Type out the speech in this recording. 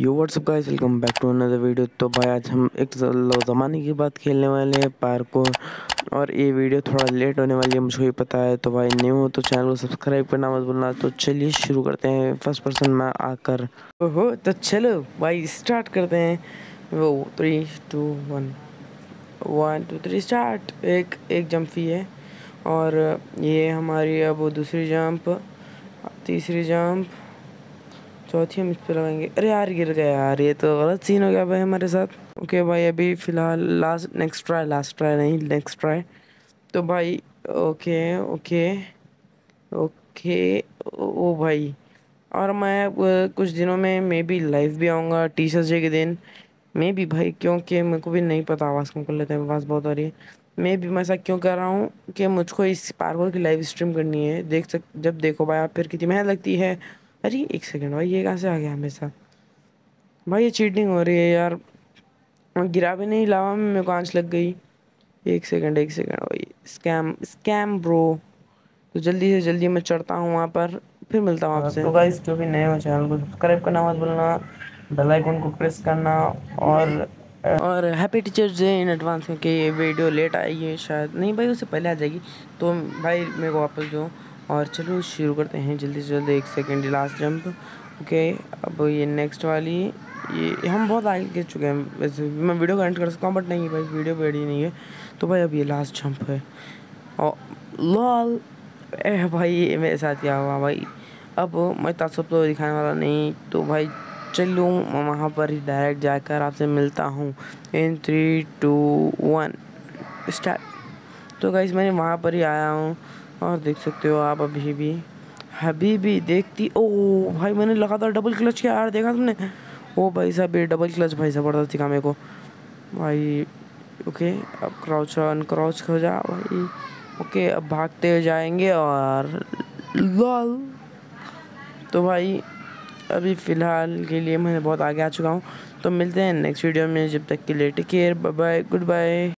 Yo WhatsApp guys welcome back to another video तो भाई, आज हम एक ज़माने की बात खेलने वाले हैं पार्कों और ये वीडियो थोड़ा लेट होने वाली है मुझे ही पता है। तो भाई न्यू हो तो चैनल को सब्सक्राइब करना मत भूलना। तो चलिए शुरू करते हैं। फ़र्स्ट पर्सन में आकर। ओहो तो चलो भाई स्टार्ट करते हैं। वो three two one one two three start एक एक जंप ही है। और ये हमारी, अब दूसरी जंप तीसरी जंप चौथी हम इस पर लगाएँगे। अरे यार, गिर गया यार, ये तो गलत सीन हो गया भाई हमारे साथ। ओके भाई, अभी फ़िलहाल last next try last try नहीं नेक्स्ट ट्राई तो भाई ओके ओके ओके ओ भाई। और मैं कुछ दिनों में मे बी लाइव भी आऊँगा टीचर्स डे के दिन। मे बी भाई, क्योंकि मेरे को भी नहीं पता आवाज़ कम कर लेते हैं, आवाज़ बहुत आ रही है। मे भी मैं ऐसा क्यों कर रहा हूँ कि मुझको इस पार्कोर की लाइव स्ट्रीम करनी है। देख सक, जब देखो भाई आप, फिर कितनी मेहनत लगती है। अरे एक सेकंड भाई ये कहाँ से आ गया हमेशा? भाई ये चीटिंग हो रही है यार। गिरा भी नहीं लावा में मेरे को आँच लग गई। एक सेकंड एक सेकंड भाई। स्कैम स्कैम ब्रो तो जल्दी से जल्दी मैं चढ़ता हूँ वहाँ पर फिर मिलता हूँ आपसे। तो गाइस जो भी नए हो चैनल को सब्सक्राइब करना मत भूलना। बेल आइकन को प्रेस करना और और happy teachers day in advance क्योंकि ये वीडियो लेट आई है शायद। नहीं भाई उससे पहले आ जाएगी। तो भाई मेरे को वापस दो। और चलो शुरू करते हैं जल्दी से जल्दी, एक सेकेंड लास्ट जंप ओके अब ये नेक्स्ट वाली, ये हम बहुत आगे गिर चुके हैं. वैसे मैं वीडियो कनेक्ट कर सकता हूँ बट नहीं, भाई वीडियो बड़ी नहीं है. तो भाई, अब ये लास्ट जंप है. और लॉल ए भाई, ये मेरे साथ क्या हुआ भाई? अब मैं सब तो दिखाने वाला नहीं तो भाई, चलूँ वहाँ पर ही डायरेक्ट जाकर आपसे मिलता हूँ. In three two one start तो गाइज़ मैंने वहाँ पर ही आया हूँ. और देख सकते हो आप अभी भी अभी भी देखती, ओ भाई मैंने लगातार डबल क्लच किया, यार देखा तुमने? ओ भाई साहब, ये डबल क्लच भाई ज़बरदस्त दिखा मेरे को। भाई, ओके, अब क्राउच अनक्राउच हो जा भाई। ओके, अब भागते जाएँगे और लॉल तो भाई, अभी फ़िलहाल के लिए मैंने बहुत आगे आ चुका हूँ। तो मिलते हैं नेक्स्ट वीडियो में, जब तक के लिए take care bye good bye